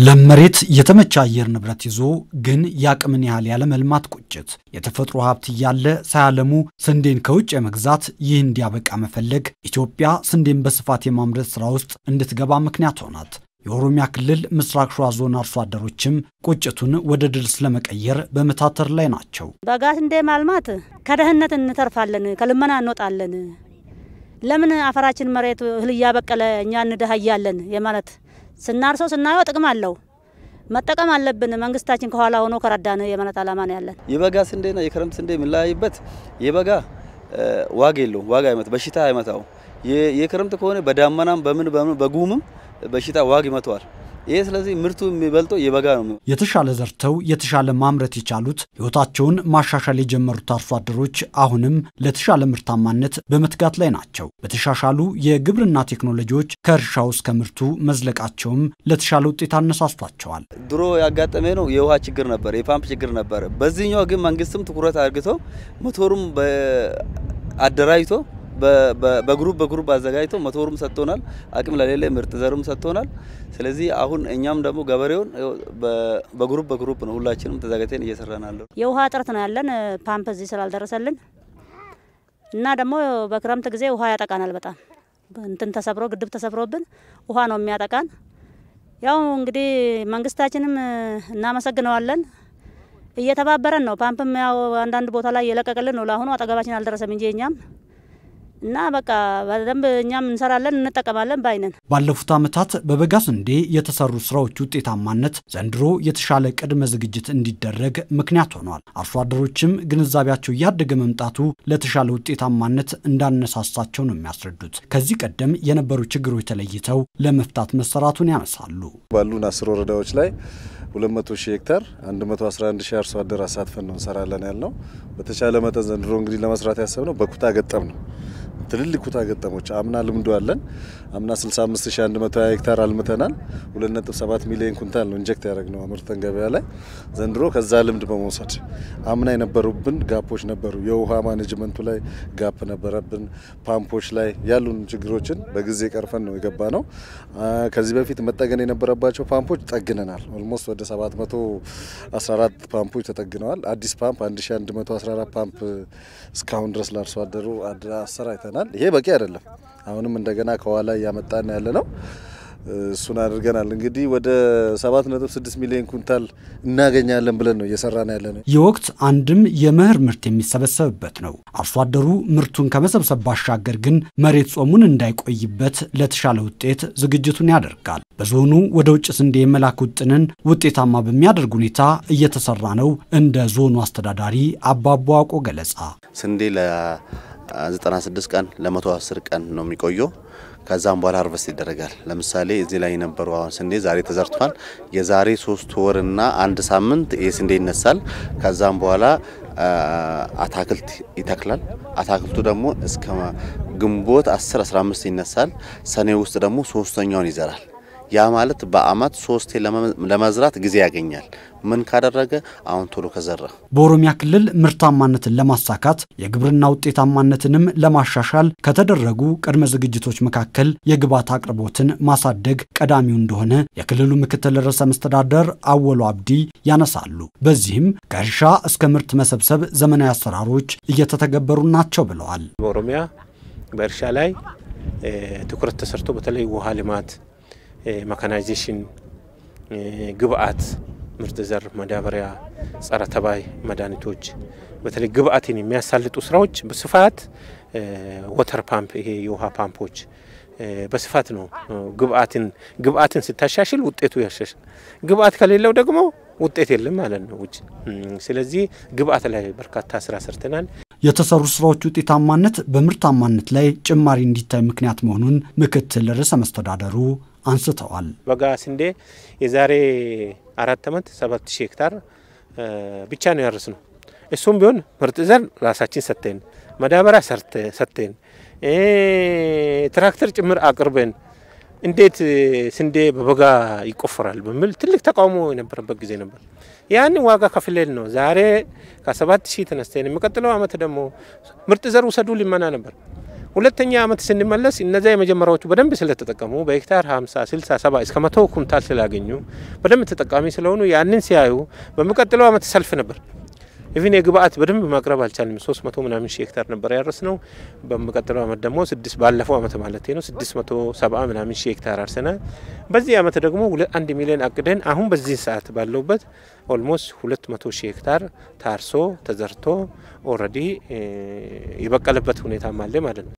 ለም መሬት የተመቸ አየር ንብረት ይዞ ግን የአቅምን ያህል ያለመልማት ቁጭት፣ የተፈጥሮ ሀብት እያለ ሳያለሙ ስንዴን ከውጭ የመግዛት ይህ እንዲያበቃ መፈለግ ኢትዮጵያ ስንዴን በስፋት የማምረት ስራ ውስጥ እንድትገባ ምክንያት ሆናት። የኦሮሚያ ክልል ምስራቅ ሸዋ ዞን አርሶ አደሮችም ቁጭቱን ወደ ድል ስለመቀየር በመታተር ላይ ናቸው። በጋ ስንዴ ማልማት ከደህንነት እንተርፋለን፣ ከልመና እንወጣለን። ለምን አፈራችን መሬት እህል እያበቀለ እኛ እንደሃያለን የማለት ስናርሰው ስናየው ጥቅም አለው መጠቀም አለብን። መንግስታችን ከኋላ ሆኖ ከረዳን የማለት አላማ ነው ያለን። የበጋ ስንዴና የክረምት ስንዴ የምንለያይበት የበጋ ዋጋ የለውም፣ ዋጋ አይመት በሽታ አይመታው። የክረምት ከሆነ በዳመናም በምን በምን በጉምም በሽታ ዋግ ይመተዋል። ይሄ ስለዚህ ምርቱ የሚበልጠው የበጋ ነው። የተሻለ ዘርተው የተሻለ ማምረት የቻሉት ህይወታቸውን ማሻሻል የጀመሩት አርሶ አደሮች አሁንም ለተሻለ ምርታማነት በመትጋት ላይ ናቸው። በተሻሻሉ የግብርና ቴክኖሎጂዎች ከእርሻው እስከ ምርቱ መዝለቃቸውም ለተሻለ ውጤት አነሳስቷቸዋል። ድሮ ያጋጠመ ነው የውሃ ችግር ነበር፣ የፓምፕ ችግር ነበር። በዚህኛው ግን መንግስትም ትኩረት አድርግቶ ሞቶሩም አደራጅቶ በ group በ group አዘጋጅቶ ሞቶሩም ሰጥቶናል። አቅም ለሌለ ምርጥ ዘሩም ሰጥቶናል። ስለዚህ አሁን እኛም ደግሞ ገበሬውን በ group በ group ነው ሁላችንም ተዘጋጅተን እየሰራን የውሃ እጥረት ነው ያለን ፓምፕ እዚህ ስላልደረሰልን እና ደግሞ በክረምት ጊዜ ውሃ ያጠቃናል። በጣም እንትን ተሰብሮ ግድብ ተሰብሮብን ውሃ ነው የሚያጠቃን። ያው እንግዲህ መንግስታችንም እናመሰግነዋለን እየተባበረን ነው። ፓምፕም ያው አንዳንድ ቦታ ላይ እየለቀቀልን ነው። ለአሁኑ አጠገባችን አልደረሰም እንጂ እኛም እና በቃ በደንብ እኛም እንሰራለን እንጠቀማለን ባይነን። ባለፉት ዓመታት በበጋ ስንዴ የተሰሩ ስራዎች ውጤታማነት ዘንድሮ የተሻለ ቅድመ ዝግጅት እንዲደረግ ምክንያት ሆኗል። አርሶ አደሮችም ግንዛቤያቸው እያደገ መምጣቱ ለተሻለ ውጤታማነት እንዳነሳሳቸው ነው የሚያስረዱት። ከዚህ ቀደም የነበሩ ችግሮች ተለይተው ለመፍታት መሰራቱን ያነሳሉ። ባሉን አስር ወረዳዎች ላይ 200 ሺህ ሄክታር 111 ሺህ አርሶ አደር አሳትፈን ነው እንሰራለን ያልነው። በተቻለ መጠን ዘንድሮ እንግዲህ ለመስራት ያሰብነው በኩታ ገጠም ነው። ትልልቅ ኩታ ገጠሞች አምና ልምዶ አለን። አምና 65120 ሄክታር አልምተናል። 2.7 ሚሊዮን ኩንታል ነው ኢንጀክት ያደረግነው አምርተን ገበያ ላይ። ዘንድሮ ከዛ ልምድ በመውሰድ አምና የነበሩብን gap ኦች ነበሩ። የውሃ management ኡ ላይ gap ነበረብን። ፓምፖች ላይ ያሉን ችግሮችን በጊዜ ቀርፈን ነው የገባነው። ከዚህ በፊት መጠገን የነበረባቸው ፓምፖች ጠግነናል። almost ወደ 714 ፓምፖች ተጠግነዋል። አዲስ ፓምፕ 1114 ፓምፕ እስካሁን ድረስ ለአርሶ አደሩ አሰራጭተናል። ይሄ በቂ አይደለም። አሁንም እንደገና ከኋላ እያመጣን ያለነው። እሱን አድርገናል። እንግዲህ ወደ 7.6 ሚሊዮን ኩንታል እናገኛለን ብለን ነው እየሰራን ያለ ነው። ይህ ወቅት አንድም የመኸር ምርት የሚሰበሰብበት ነው። አርሶ አደሩ ምርቱን ከመሰብሰብ ባሻገር ግን መሬት ጾሙን እንዳይቆይበት ለተሻለ ውጤት ዝግጅቱን ያደርጋል። በዞኑ ወደ ውጭ ስንዴ የመላክ ውጥንን ውጤታማ በሚያደርግ ሁኔታ እየተሰራ ነው። እንደ ዞኑ አስተዳዳሪ አባቦ አቆ ገለጻ ስንዴ ለ96 ቀን ለ110 ቀን ነው የሚቆየው ከዛም በኋላ ሀርቨስት ይደረጋል። ለምሳሌ እዚህ ላይ የነበሩ አሁን ስንዴ ዛሬ ተዘርቷል። የዛሬ ሶስት ወርና አንድ ሳምንት ይህ ስንዴ ይነሳል። ከዛም በኋላ አታክልት ይተክላል። አታክልቱ ደግሞ እስከ ግንቦት 10 15 ይነሳል። ሰኔ ውስጥ ደግሞ ሶስተኛውን ይዘራል። ያ ማለት በአመት ሶስቴ ለመዝራት ጊዜ ያገኛል። ምን ካደረገ አሁን ቶሎ ከዘራ። በኦሮሚያ ክልል ምርታማነትን ለማሳካት የግብርና ውጤታማነትንም ለማሻሻል ከተደረጉ ቅድመ ዝግጅቶች መካከል የግብዓት አቅርቦትን ማሳደግ ቀዳሚው እንደሆነ የክልሉ ምክትል ርዕሰ መስተዳደር አወሎ አብዲ ያነሳሉ። በዚህም ከእርሻ እስከ ምርት መሰብሰብ ዘመናዊ አሰራሮች እየተተገበሩ ናቸው ብለዋል። በኦሮሚያ በእርሻ ላይ ትኩረት ተሰርቶ በተለይ ውሃ ልማት mechanization፣ ግብአት፣ ምርጥ ዘር፣ ማዳበሪያ፣ ጸረ ተባይ መድኃኒቶች በተለይ ግብአትን የሚያሳልጡ ስራዎች በስፋት water pump ይሄ የውሃ ፓምፖች በስፋት ነው። ግብአትን ግብአትን ስታሻሽል ውጤቱ ያሻሽል። ግብአት ከሌለው ደግሞ ውጤት የለም ማለት ነው ውጭ። ስለዚህ ግብአት ላይ በርካታ ስራ ሰርተናል። የተሰሩ ስራዎች ውጤታማነት በምርታማነት ላይ ጭማሪ እንዲታይ ምክንያት መሆኑን ምክትል ርዕሰ መስተዳደሩ አንስተዋል። በጋ ስንዴ የዛሬ አራት ዓመት ሰባት ሺህ ሄክታር ብቻ ነው ያርስ ነው። እሱም ቢሆን ምርጥ ዘር ራሳችን ሰጥተን ማዳበሪያ ሰጥተን ትራክተር ጭምር አቅርበን እንዴት ስንዴ በበጋ ይቆፈራል በሚል ትልቅ ተቃውሞ የነበረበት ጊዜ ነበር። ያንን ዋጋ ከፍለን ነው ዛሬ ከሰባት ሺህ ተነስተን የሚቀጥለው አመት ደግሞ ምርጥ ዘር ውሰዱ ሊመና ነበር። ሁለተኛ ዓመት ስንመለስ እነዚያ የመጀመሪያዎቹ በደንብ ስለተጠቀሙ በሄክታር 50፣ 60፣ 70 እስከ መቶ ኩንታል ስላገኙ በደንብ ተጠቃሚ ስለሆኑ ያንን ሲያዩ በሚቀጥለው ዓመት ሰልፍ ነበር። even የግብአት በደንብ ማቅረብ አልቻልንም። ሶስት መቶ ምናምን ሺህ ሄክታር ነበር ያረስነው። በሚቀጥለው ዓመት ደግሞ ስድስት ባለፈው ዓመት ማለት ነው ስድስት መቶ ሰባ ምናምን ሺህ ሄክታር አርሰናል። በዚህ ዓመት ደግሞ አንድ ሚሊዮን አቅደን አሁን በዚህ ሰዓት ባለንበት almost ሁለት መቶ ሺህ ሄክታር ታርሶ ተዘርቶ already የበቀለበት ሁኔታም አለ ማለት ነው።